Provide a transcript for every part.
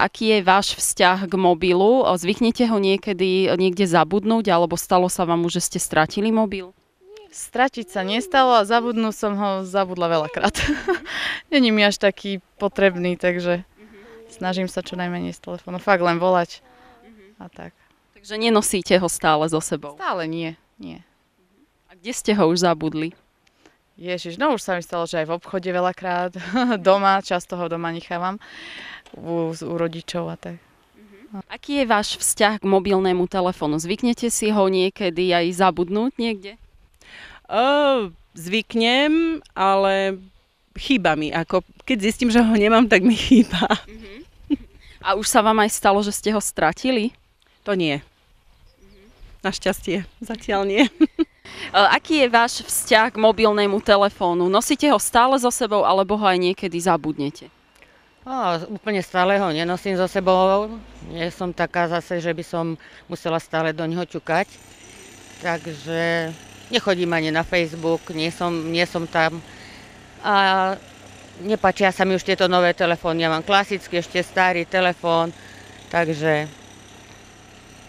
Aký je váš vzťah k mobilu? Zvyknete ho niekedy niekde zabudnúť, alebo stalo sa vám už, že ste stratili mobil? Stratiť sa nestalo a zabudnúť som ho zabudla veľakrát. Není mi až taký potrebný, takže snažím sa čo najmenej z telefónu. Fakt len volať a tak. Takže nenosíte ho stále so sebou? Stále nie, nie. A kde ste ho už zabudli? Ježiš, no už sa mi stalo, že aj v obchode veľakrát, doma, často ho doma nechávam u, u rodičov a tak. Aký je váš vzťah k mobilnému telefónu? Zvyknete si ho niekedy aj zabudnúť niekde? Uh, zvyknem, ale chýba mi. Ako, keď zistím, že ho nemám, tak mi chýba. A už sa vám aj stalo, že ste ho stratili? To nie. Našťastie, zatiaľ nie. Uh, aký je váš vzťah k mobilnému telefónu? Nosíte ho stále so sebou, alebo ho aj niekedy zabudnete? O, úplne stále ho nenosím so sebou. Nie som taká zase, že by som musela stále do neho ťukať. Takže nechodím ani na Facebook, nie som, nie som tam. A nepačia sa mi už tieto nové telefóny. Ja mám klasický, ešte starý telefón, takže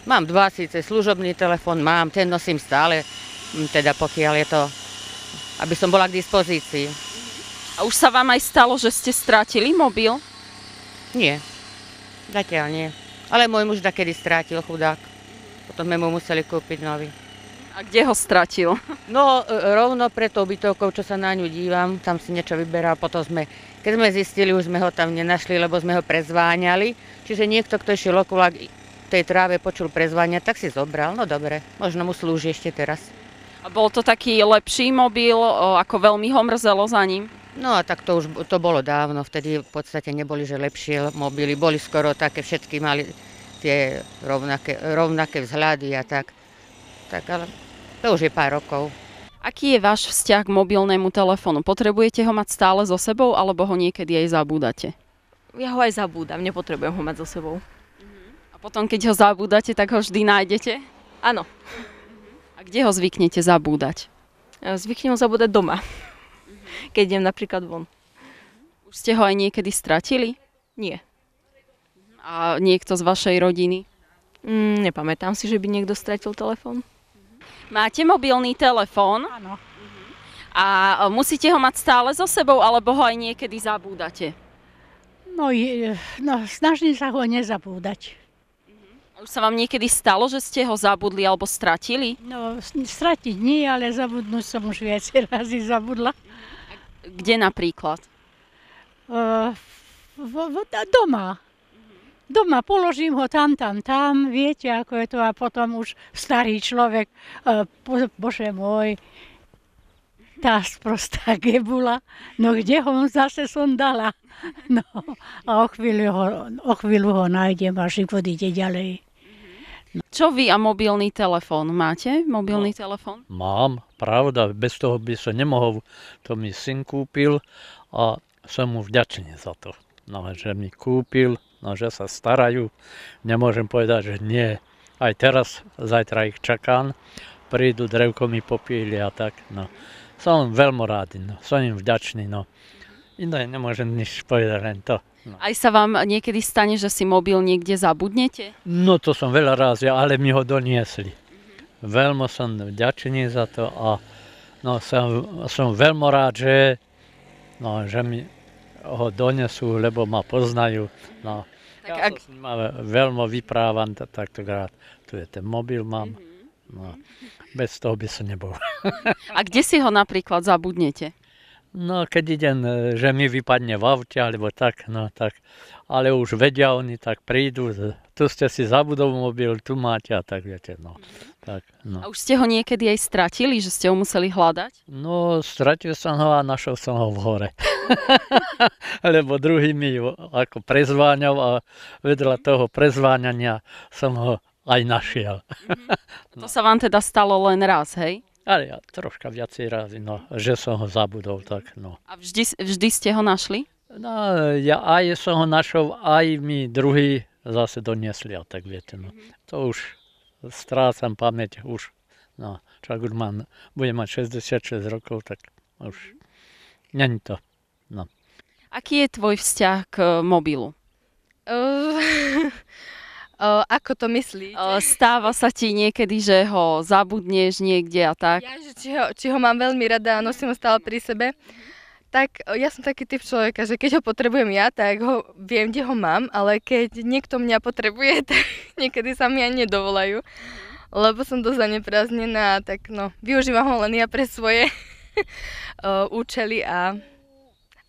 mám dva síce, služobný telefón mám, ten nosím stále, teda pokiaľ je to, aby som bola k dispozícii. A už sa vám aj stalo, že ste strátili mobil? Nie, zatiaľ nie. Ale môj muž takedy strátil chudák. Potom sme mu museli kúpiť nový. A kde ho stratil? No e, rovno pred tou bytovkou, čo sa na ňu dívam, tam si niečo vyberal, potom sme, keď sme zistili, už sme ho tam nenašli, lebo sme ho prezváňali. Čiže niekto, kto išiel okolo tej tráve počul prezváňať, tak si zobral. No dobre, možno mu slúži ešte teraz. Bol to taký lepší mobil, ako veľmi ho mrzelo za ním? No a tak to už to bolo dávno, vtedy v podstate neboli, že lepšie mobily, boli skoro také, všetky mali tie rovnaké, rovnaké vzhľady a tak. Tak ale to už je pár rokov. Aký je váš vzťah k mobilnému telefónu? Potrebujete ho mať stále so sebou, alebo ho niekedy aj zabúdate? Ja ho aj zabúdam, nepotrebujem ho mať so sebou. A potom, keď ho zabúdate, tak ho vždy nájdete? Áno, A kde ho zvyknete zabúdať? e, zvyknem ho zabúdať doma, keď idem napríklad von. Už ste ho aj niekedy stratili? Nie, A niekto z vašej rodiny? mm, nepamätám si, že by niekto stratil telefón. Máte mobilný telefón Áno. a e, musíte ho mať stále so sebou, alebo ho aj niekedy zabúdate? No, je, no, snažím sa ho nezabúdať. Už sa vám niekedy stalo, že ste ho zabudli alebo stratili? No, stratiť nie, ale zabudnúť som už viacej razy zabudla. Kde napríklad? Uh, v, v, doma. Doma položím ho tam, tam, tam, viete, ako je to a potom už starý človek, uh, bo, bože môj, tá sprostá gebula, no kde ho zase som dala? No a o chvíľu ho, o chvíľu ho nájdem a život ide ďalej. Čo vy a mobilný telefón? Máte mobilný telefón? Mám, pravda, bez toho by som nemohol. To mi syn kúpil a som mu vďačný za to. No, že mi kúpil, no, že sa starajú. Nemôžem povedať, že nie. Aj teraz, zajtra ich čakám. Prídu, drevko mi popíli a tak. No. Som veľmi rád, no. som im vďačný. No. Iné nemôžem nič povedať, len to. No. Aj sa vám niekedy stane, že si mobil niekde zabudnete? No to som veľa razy, ale mi ho doniesli. Veľmi som vďačný za to a no, som, som veľmi rád, že, no, že mi ho donesú, lebo ma poznajú. No. Tak ja ak- s nima veľmi vyprávam, takto rád. Tu je ten mobil mám. No, bez toho by som nebol. A kde si ho napríklad zabudnete? No, keď idem, e, že mi vypadne v aute, alebo tak, no tak. Ale už vedia oni, tak prídu, z- tu ste si zabudol mobil, tu máte a tak, viete, no. Tak, no. A už ste ho niekedy aj stratili, že ste ho museli hľadať? No, stratil som ho a našiel som ho v hore. Lebo druhý mi ako prezváňal a vedľa toho prezváňania som ho aj našiel. To sa vám teda stalo len raz, hej? Ale ja troška viacej razy, no, že som ho zabudol, tak no. A vždy, vždy ste ho našli? No, ja aj som ho našiel, aj mi druhý zase doniesli a tak viete, no. To už strácam pamäť, už, no, čak už mám, budem mať 66 rokov, tak už, není to, no. Aký je tvoj vzťah k mobilu? Uh, uh, ako to myslíte? Uh, stáva sa ti niekedy, že ho zabudneš niekde a tak? Ja, že či ho, či ho mám veľmi rada a nosím ho stále pri sebe. Tak ja som taký typ človeka, že keď ho potrebujem ja, tak ho viem, kde ho mám, ale keď niekto mňa potrebuje, tak niekedy sa mi ani nedovolajú. Lebo som dosť zaneprázdnená, tak no, využívam ho len ja pre svoje uh, účely a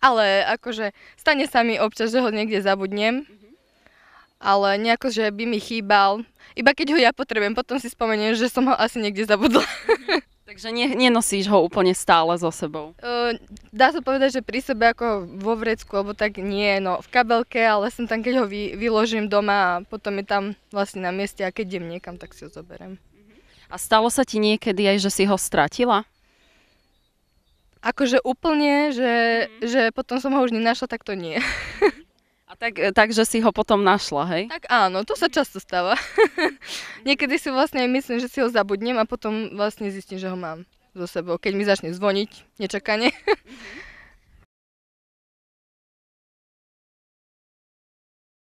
ale akože stane sa mi občas, že ho niekde zabudnem, ale nejako, že by mi chýbal. Iba keď ho ja potrebujem, potom si spomeniem, že som ho asi niekde zabudla. Takže ne, nenosíš ho úplne stále so sebou. Uh, dá sa povedať, že pri sebe ako vo vrecku, alebo tak nie, no v kabelke, ale som tam, keď ho vy, vyložím doma a potom je tam vlastne na mieste a keď idem niekam, tak si ho zoberiem. A stalo sa ti niekedy aj, že si ho stratila? Akože úplne, že, že potom som ho už nenašla, tak to nie. A tak, takže si ho potom našla, hej? Tak áno, to sa často stáva. Niekedy si vlastne aj myslím, že si ho zabudnem a potom vlastne zistím, že ho mám so sebou, keď mi začne zvoniť nečakane.